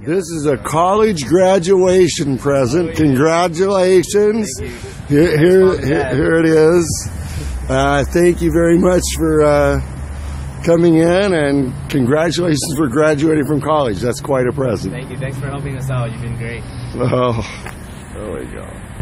This is a college graduation present. Congratulations. Here, here, here, it is. Uh, thank you very much for uh, coming in and congratulations for graduating from college. That's quite a present. Thank you. Thanks for helping us out. You've been great. Oh, there we go.